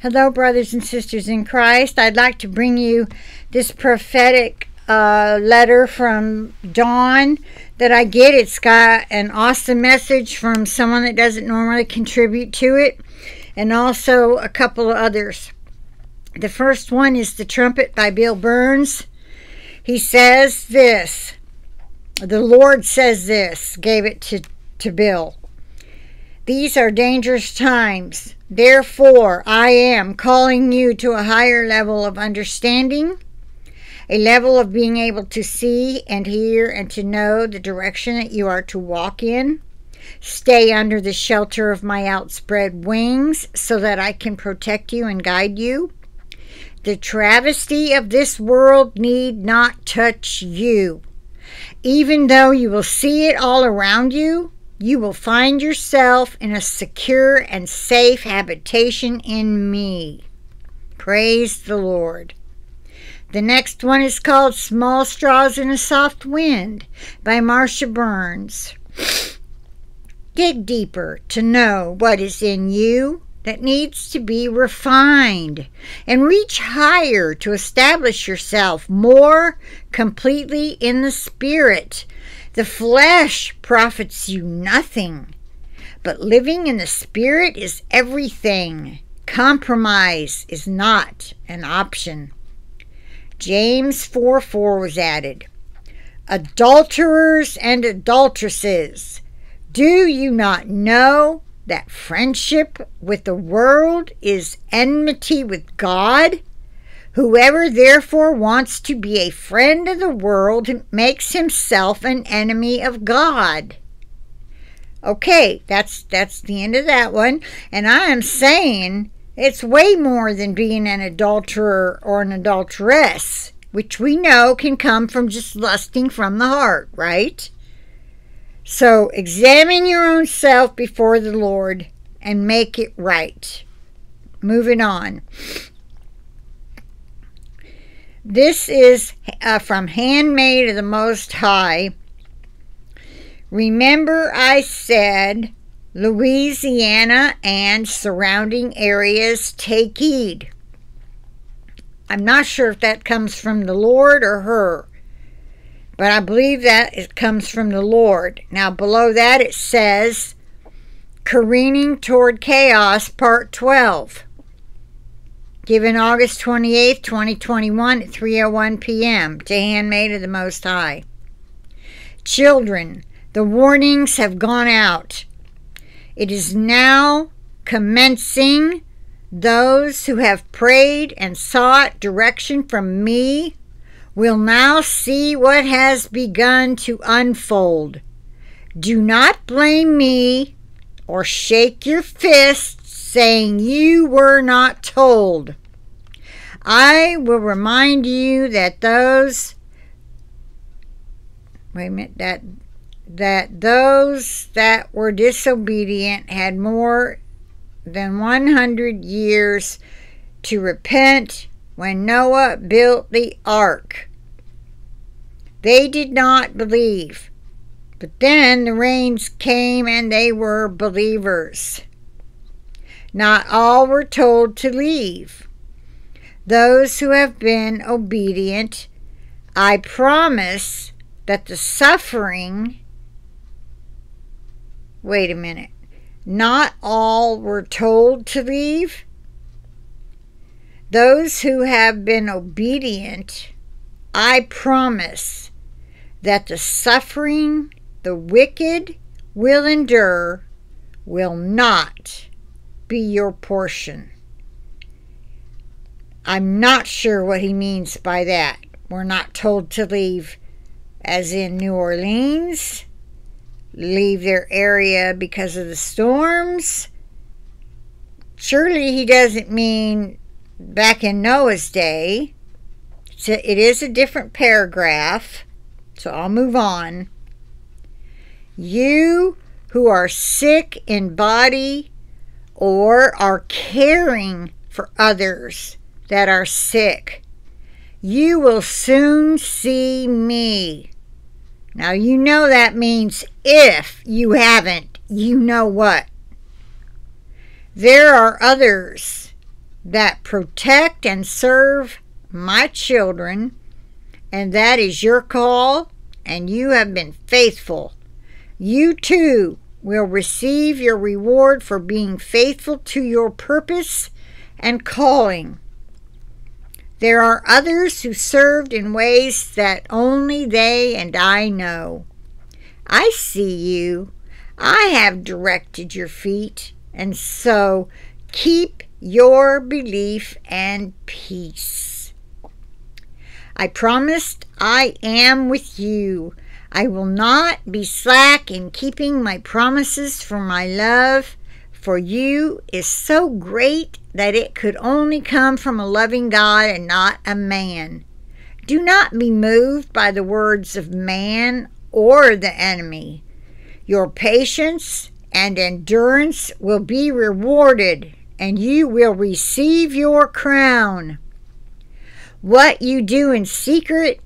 Hello, brothers and sisters in Christ. I'd like to bring you this prophetic uh, letter from Dawn that I get. It's got an awesome message from someone that doesn't normally contribute to it, and also a couple of others. The first one is The Trumpet by Bill Burns. He says this The Lord says this, gave it to, to Bill. These are dangerous times. Therefore, I am calling you to a higher level of understanding, a level of being able to see and hear and to know the direction that you are to walk in. Stay under the shelter of my outspread wings so that I can protect you and guide you. The travesty of this world need not touch you. Even though you will see it all around you, you will find yourself in a secure and safe habitation in me. Praise the Lord. The next one is called Small Straws in a Soft Wind by Marsha Burns. Dig deeper to know what is in you that needs to be refined and reach higher to establish yourself more completely in the Spirit the flesh profits you nothing, but living in the Spirit is everything. Compromise is not an option. James 4 4 was added. Adulterers and adulteresses, do you not know that friendship with the world is enmity with God? Whoever therefore wants to be a friend of the world makes himself an enemy of God. Okay, that's that's the end of that one. And I am saying it's way more than being an adulterer or an adulteress, which we know can come from just lusting from the heart, right? So examine your own self before the Lord and make it right. Moving on. This is uh, from Handmaid of the Most High. Remember, I said, Louisiana and surrounding areas take heed. I'm not sure if that comes from the Lord or her, but I believe that it comes from the Lord. Now, below that, it says, Careening Toward Chaos, Part 12 given August 28, 2021 at 3:01 p.m. to Handmaid of the Most High. Children, the warnings have gone out. It is now commencing those who have prayed and sought direction from me will now see what has begun to unfold. Do not blame me or shake your fists saying you were not told. I will remind you that those wait a minute that that those that were disobedient had more than 100 years to repent when Noah built the ark. They did not believe. But then the rains came and they were believers. Not all were told to leave. Those who have been obedient, I promise that the suffering. Wait a minute. Not all were told to leave. Those who have been obedient, I promise that the suffering the wicked will endure will not be your portion. I'm not sure what he means by that. We're not told to leave, as in New Orleans, leave their area because of the storms. Surely he doesn't mean back in Noah's day. So it is a different paragraph, so I'll move on. You who are sick in body or are caring for others that are sick, you will soon see me. Now, you know that means if you haven't, you know what. There are others that protect and serve my children, and that is your call, and you have been faithful. You too will receive your reward for being faithful to your purpose and calling. There are others who served in ways that only they and I know. I see you. I have directed your feet, and so keep your belief and peace. I promised I am with you. I will not be slack in keeping my promises, for my love for you is so great that it could only come from a loving God and not a man. Do not be moved by the words of man or the enemy. Your patience and endurance will be rewarded, and you will receive your crown. What you do in secret,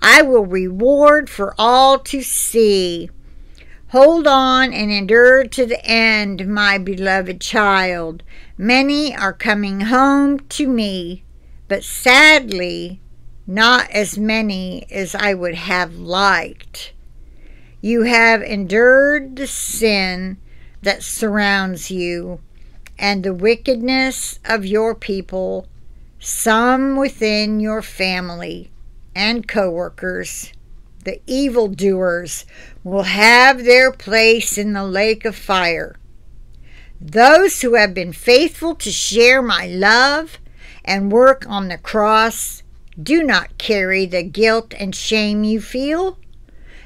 I will reward for all to see. Hold on and endure to the end, my beloved child. Many are coming home to me, but sadly, not as many as I would have liked. You have endured the sin that surrounds you and the wickedness of your people, some within your family and coworkers. The evildoers will have their place in the lake of fire. Those who have been faithful to share my love and work on the cross do not carry the guilt and shame you feel.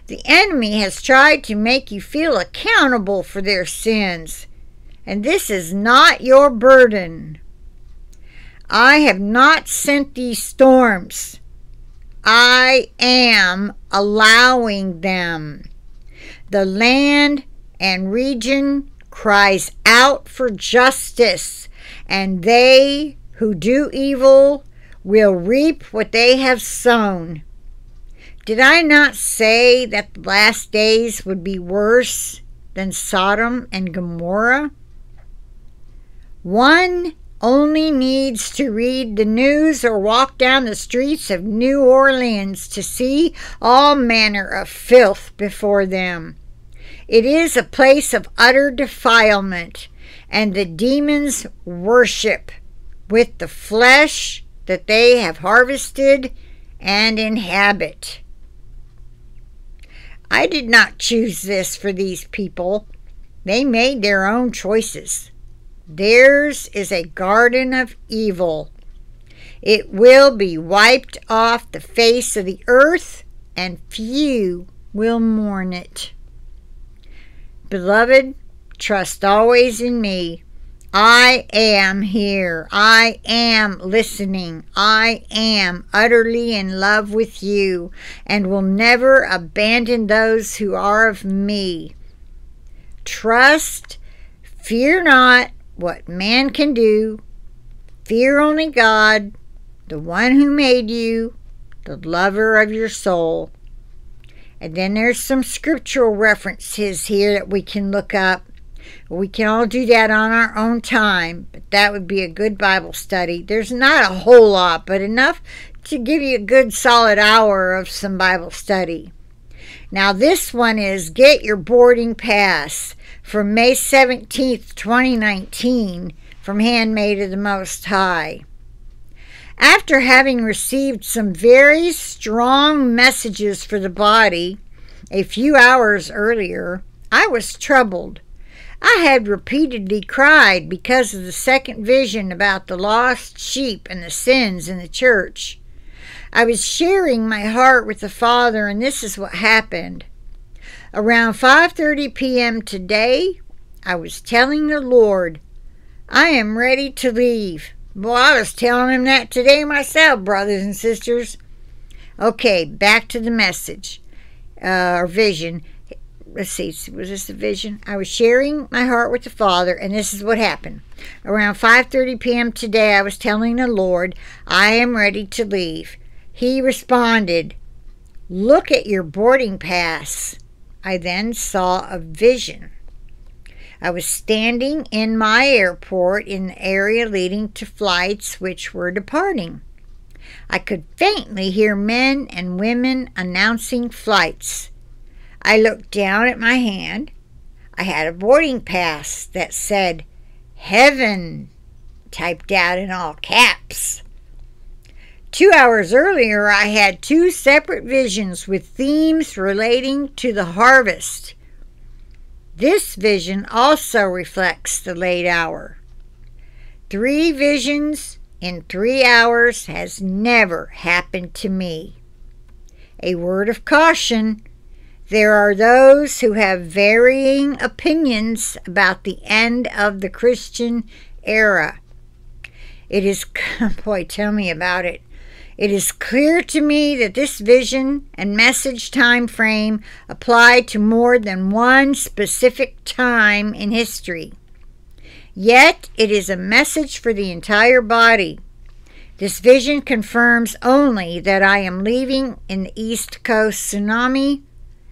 The enemy has tried to make you feel accountable for their sins, and this is not your burden. I have not sent these storms. I am allowing them. The land and region cries out for justice, and they who do evil will reap what they have sown. Did I not say that the last days would be worse than Sodom and Gomorrah? One only needs to read the news or walk down the streets of New Orleans to see all manner of filth before them. It is a place of utter defilement, and the demons worship with the flesh that they have harvested and inhabit. I did not choose this for these people. They made their own choices. Theirs is a garden of evil. It will be wiped off the face of the earth, and few will mourn it. Beloved, trust always in me. I am here. I am listening. I am utterly in love with you and will never abandon those who are of me. Trust, fear not, what man can do. Fear only God, the one who made you, the lover of your soul. And then there's some scriptural references here that we can look up. We can all do that on our own time, but that would be a good Bible study. There's not a whole lot, but enough to give you a good solid hour of some Bible study. Now, this one is Get Your Boarding Pass from May 17th, 2019, from Handmaid of the Most High. After having received some very strong messages for the body a few hours earlier, I was troubled. I had repeatedly cried because of the second vision about the lost sheep and the sins in the church. I was sharing my heart with the Father, and this is what happened. Around 5:30 p.m. today, I was telling the Lord, I am ready to leave. Well, I was telling him that today myself, brothers and sisters. Okay, back to the message uh, or vision. Let's see, was this the vision? I was sharing my heart with the Father, and this is what happened. Around 5:30 p.m. today, I was telling the Lord, "I am ready to leave." He responded, "Look at your boarding pass." I then saw a vision. I was standing in my airport in the area leading to flights which were departing. I could faintly hear men and women announcing flights. I looked down at my hand. I had a boarding pass that said Heaven typed out in all caps. Two hours earlier, I had two separate visions with themes relating to the harvest. This vision also reflects the late hour. Three visions in three hours has never happened to me. A word of caution there are those who have varying opinions about the end of the Christian era. It is, boy, tell me about it. It is clear to me that this vision and message time frame apply to more than one specific time in history. Yet it is a message for the entire body. This vision confirms only that I am leaving in the East Coast tsunami,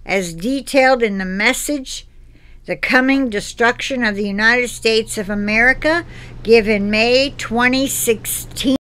as detailed in the message The Coming Destruction of the United States of America, given May 2016.